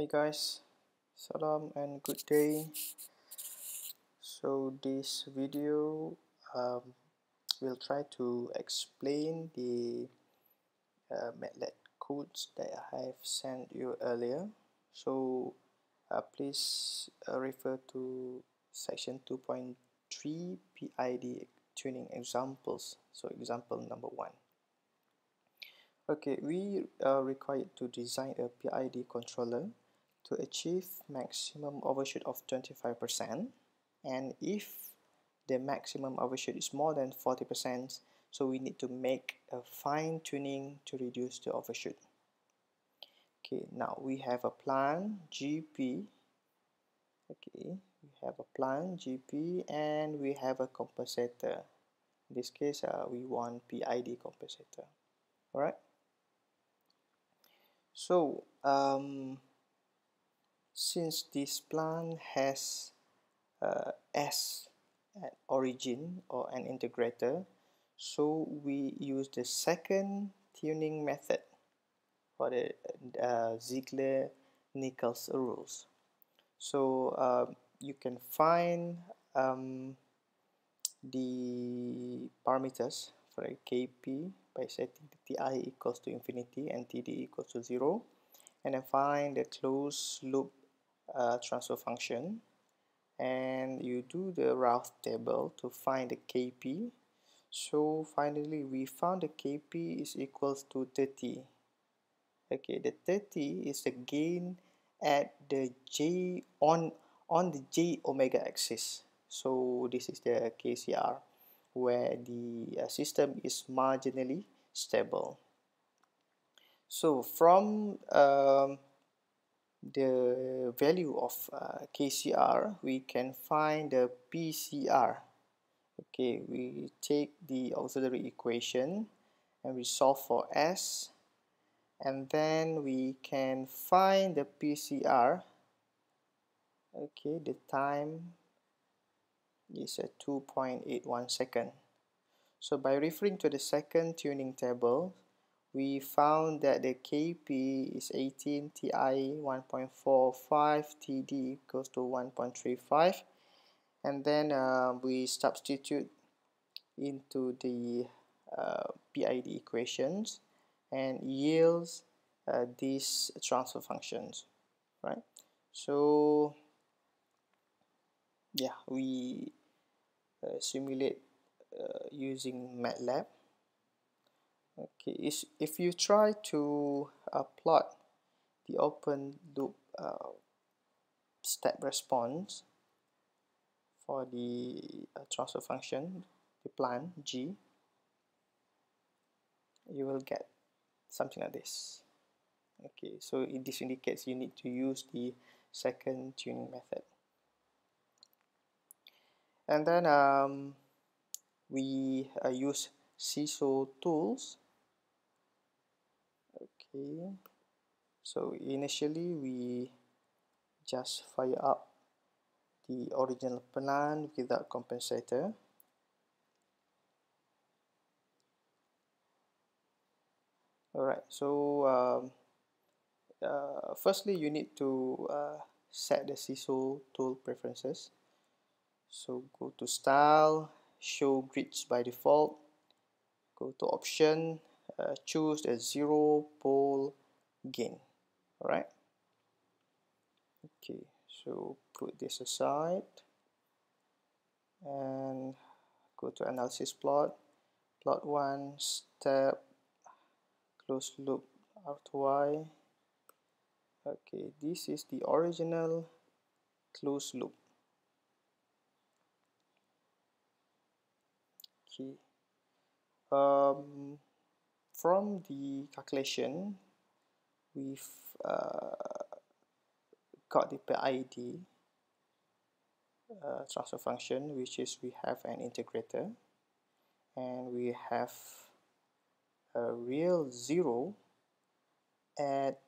Hi guys, salam and good day. So this video um, will try to explain the uh, MATLAB codes that I have sent you earlier. So uh, please uh, refer to section 2.3 PID tuning examples. So example number one. Okay, we are required to design a PID controller to achieve maximum overshoot of 25% and if the maximum overshoot is more than 40% so we need to make a fine tuning to reduce the overshoot. Okay now we have a plant GP okay we have a plant GP and we have a compensator. In this case uh, we want PID compensator. Alright? So um, since this plant has uh, S at origin or an integrator so we use the second tuning method for the uh, Ziegler-Nichols rules. So uh, you can find um, the parameters for a KP by setting the TI equals to infinity and TD equals to 0 and then find the closed loop uh, transfer function. And you do the Routh table to find the Kp so finally we found the Kp is equals to 30 okay the 30 is the gain at the J on on the J omega axis. So this is the KCR where the uh, system is marginally stable. So from um, the value of uh, KCR, we can find the PCR. Okay, we take the auxiliary equation and we solve for S and then we can find the PCR. Okay, the time is at 2.81 second. So by referring to the second tuning table, we found that the Kp is 18 Ti 1.45 Td equals to 1.35 and then uh, we substitute into the uh, PID equations and yields uh, these transfer functions right? So yeah we uh, simulate uh, using MATLAB okay is if you try to uh, plot the open loop uh, step response for the uh, transfer function the plant G you will get something like this. Okay so it, this indicates you need to use the second tuning method. And then um, we uh, use SISO tools. Okay. So initially we just fire up the original plant without compensator. Alright so um, uh, firstly you need to uh, set the SISO tool preferences. So go to style show grids by default go to option uh, choose the zero pole gain alright? Okay so put this aside. And go to analysis plot. Plot one step closed loop R to Y. Okay this is the original closed loop. Okay um, from the calculation we've uh, got the PID uh, transfer function which is we have an integrator and we have a real zero at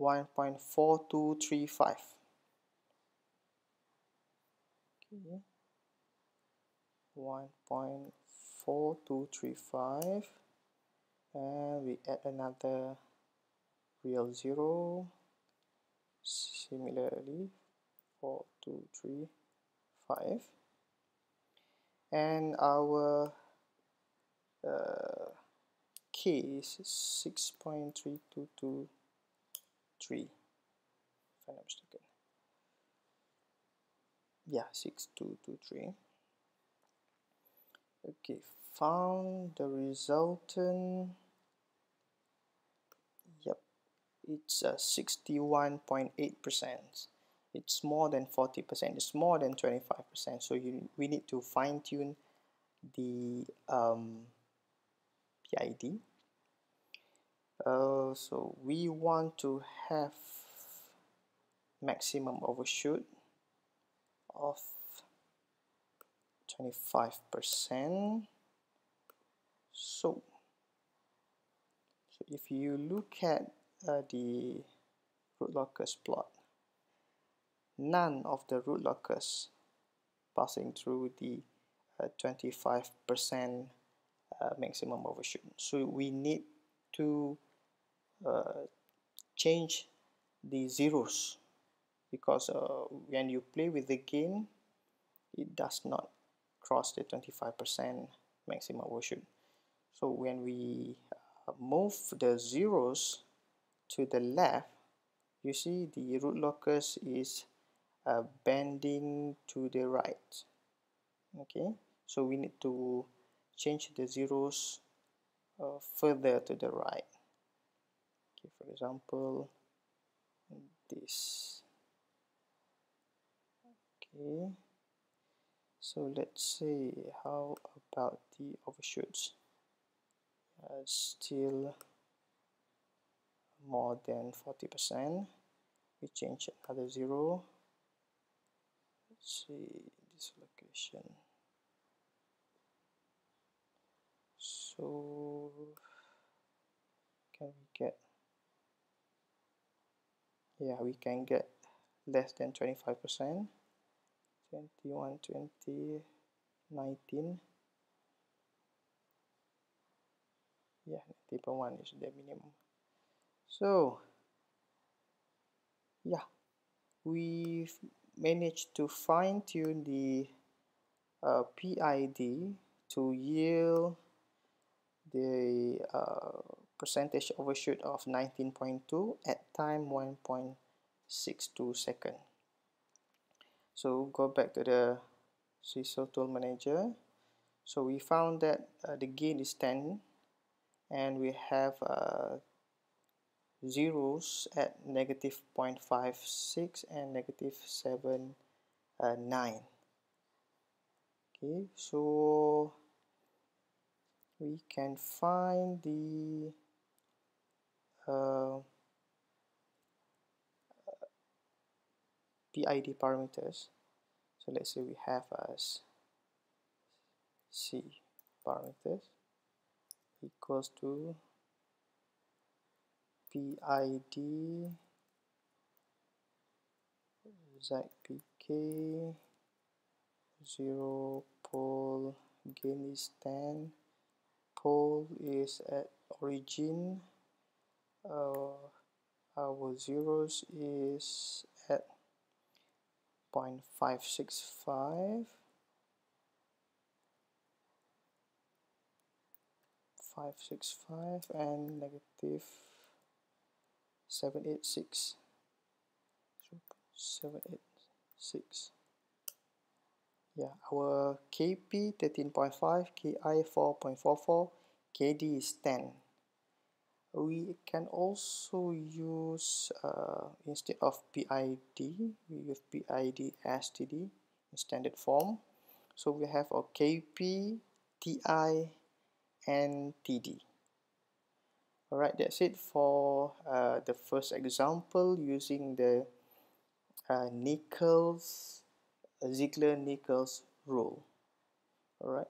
1.4235 okay 1.4235 and we add another real 0 similarly 4 2 3 5 and our uh, k is 6.3223 if I'm not mistaken. Yeah 6223 okay found the resultant. Yep it's a 61.8 percent. It's more than 40 percent it's more than 25 percent so you we need to fine-tune the um, PID uh, so we want to have maximum overshoot of 25 percent. So so if you look at uh, the root locus plot none of the root locus passing through the 25% uh, uh, maximum overshoot. So we need to uh, change the zeros because uh, when you play with the gain it does not cross the 25% maximum overshoot so when we uh, move the zeros to the left you see the root locus is uh, bending to the right. Okay? So we need to change the zeros uh, further to the right. Okay for example this. Okay so let's say how about the overshoots? Uh, still more than 40 percent. We change another zero. Let's see this location. So can we get yeah we can get less than 25 percent 21 20 19 yeah 90.1 is the minimum. So yeah we've managed to fine-tune the uh, PID to yield the uh, percentage overshoot of 19.2 at time 1.62 second so go back to the CISO tool manager. So we found that uh, the gain is 10 and we have uh, zeros at negative 0.56 and negative 7 uh, 9 okay so we can find the PID parameters. So let's say we have as C parameters equals to PID ZPK 0 pole gain is 10 pole is at origin uh, our zeros is at 0.565 565 and negative 786 786 yeah our KP 13.5 KI 4.44 KD is 10 we can also use uh, instead of PID we use PID STD in standard form so we have a KP TI and TD Alright, that's it for uh, the first example using the uh, Nichols, Ziegler-Nichols rule. Alright.